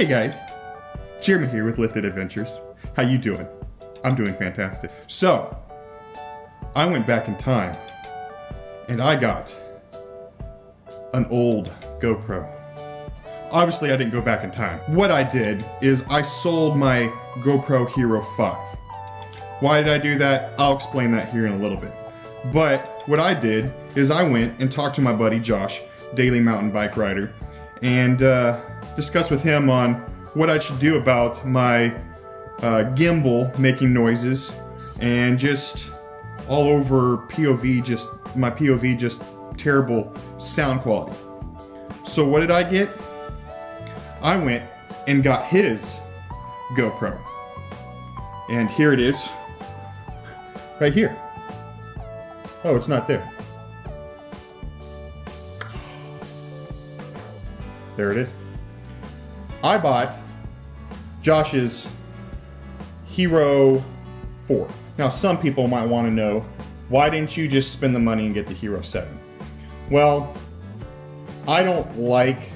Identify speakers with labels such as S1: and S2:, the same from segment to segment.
S1: Hey guys, Jeremy here with Lifted Adventures. How you doing? I'm doing fantastic. So, I went back in time and I got an old GoPro. Obviously, I didn't go back in time. What I did is I sold my GoPro Hero 5. Why did I do that? I'll explain that here in a little bit. But what I did is I went and talked to my buddy Josh, daily mountain bike rider, and uh, discussed with him on what I should do about my uh, gimbal making noises and just all over POV, just my POV, just terrible sound quality. So what did I get? I went and got his GoPro. And here it is. Right here. Oh, it's not there. There it is. I bought Josh's Hero 4. Now, some people might want to know, why didn't you just spend the money and get the Hero 7? Well, I don't like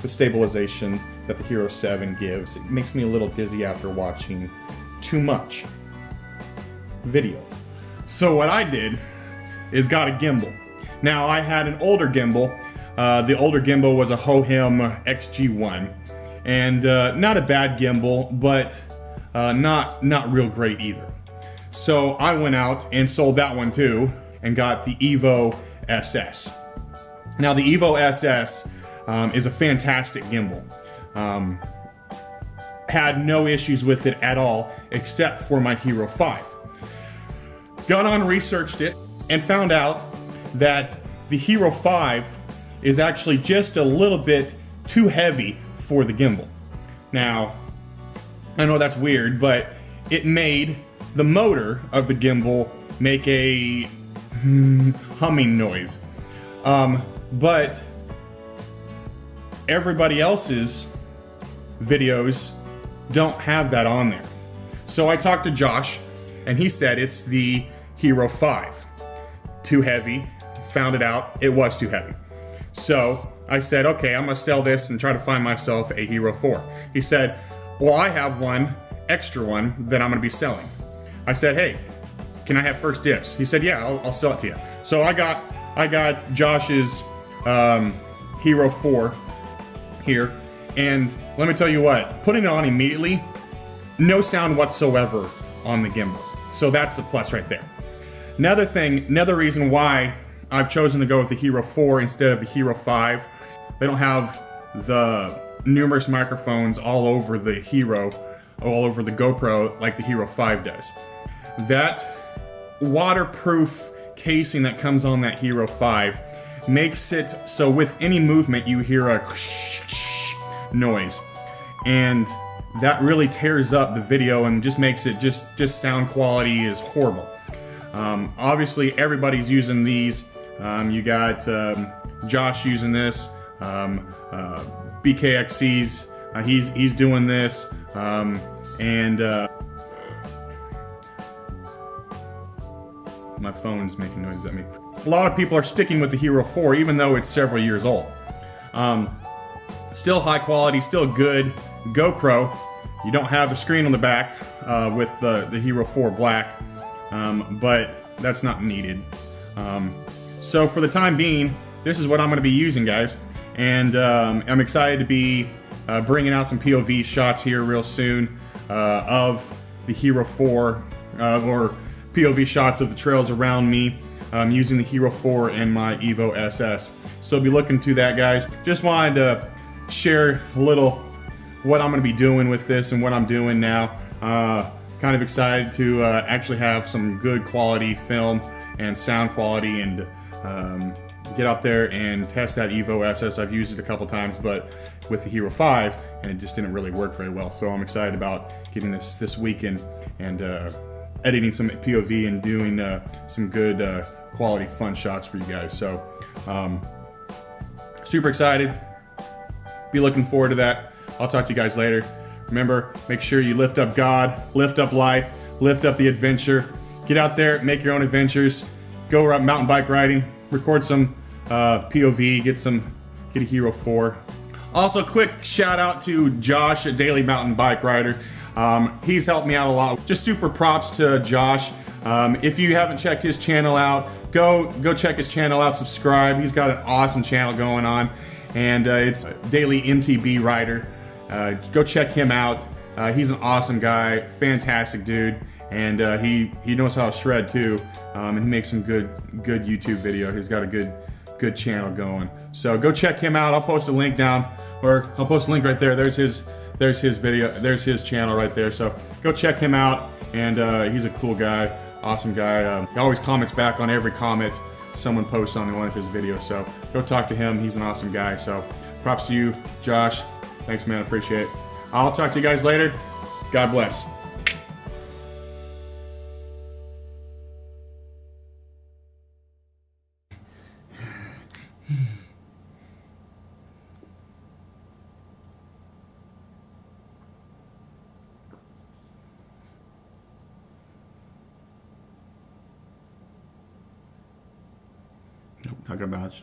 S1: the stabilization that the Hero 7 gives. It makes me a little dizzy after watching too much video. So what I did is got a gimbal. Now I had an older gimbal. Uh, the older gimbal was a Hohem XG1, and uh, not a bad gimbal, but uh, not not real great either. So I went out and sold that one too, and got the Evo SS. Now the Evo SS um, is a fantastic gimbal. Um, had no issues with it at all, except for my Hero 5. Got on, researched it, and found out that the Hero 5 is actually just a little bit too heavy for the gimbal. Now, I know that's weird, but it made the motor of the gimbal make a humming noise. Um, but everybody else's videos don't have that on there. So I talked to Josh, and he said it's the Hero 5. Too heavy. Found it out, it was too heavy. So I said, okay, I'm gonna sell this and try to find myself a Hero 4. He said, well, I have one, extra one, that I'm gonna be selling. I said, hey, can I have first dibs? He said, yeah, I'll, I'll sell it to you. So I got, I got Josh's um, Hero 4 here, and let me tell you what, putting it on immediately, no sound whatsoever on the gimbal. So that's the plus right there. Another thing, another reason why I've chosen to go with the Hero 4 instead of the Hero 5, they don't have the numerous microphones all over the Hero, all over the GoPro like the Hero 5 does. That waterproof casing that comes on that Hero 5 makes it so with any movement you hear a noise. And that really tears up the video and just makes it just, just sound quality is horrible. Um, obviously everybody's using these. Um, you got um, Josh using this. Um, uh, BKXC's, uh, he's, he's doing this. Um, and uh, my phone's making noises at me. A lot of people are sticking with the Hero 4 even though it's several years old. Um, still high quality, still good. GoPro, you don't have a screen on the back uh, with the, the Hero 4 Black, um, but that's not needed. Um, so for the time being, this is what I'm going to be using, guys. And um, I'm excited to be uh, bringing out some POV shots here real soon uh, of the Hero 4, uh, or POV shots of the trails around me um, using the Hero 4 and my Evo SS. So be looking to that, guys. Just wanted to share a little what I'm going to be doing with this and what I'm doing now. Uh, kind of excited to uh, actually have some good quality film and sound quality and um, get out there and test that Evo SS. I've used it a couple times, but with the Hero 5, and it just didn't really work very well. So I'm excited about getting this this weekend and uh, editing some POV and doing uh, some good uh, quality fun shots for you guys. So um, super excited. Be looking forward to that. I'll talk to you guys later. Remember, make sure you lift up God, lift up life, lift up the adventure. Get out there, make your own adventures. Go around mountain bike riding, record some uh, POV, get some, get a Hero 4. Also, quick shout out to Josh, a daily mountain bike rider. Um, he's helped me out a lot. Just super props to Josh. Um, if you haven't checked his channel out, go go check his channel out. Subscribe. He's got an awesome channel going on, and uh, it's Daily MTB Rider. Uh, go check him out. Uh, he's an awesome guy, fantastic dude, and uh, he he knows how to shred too, um, and he makes some good good YouTube video. He's got a good good channel going. So go check him out. I'll post a link down, or I'll post a link right there. There's his there's his video. There's his channel right there. So go check him out, and uh, he's a cool guy, awesome guy. Um, he always comments back on every comment someone posts on one of his videos. So go talk to him. He's an awesome guy. So props to you, Josh. Thanks, man. Appreciate it. I'll talk to you guys later. God bless. Nope, not gonna bounce.